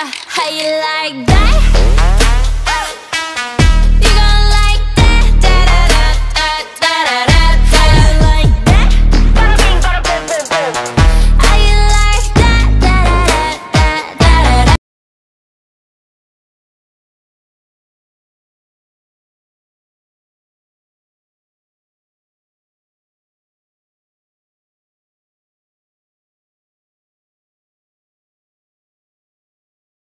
How you like that?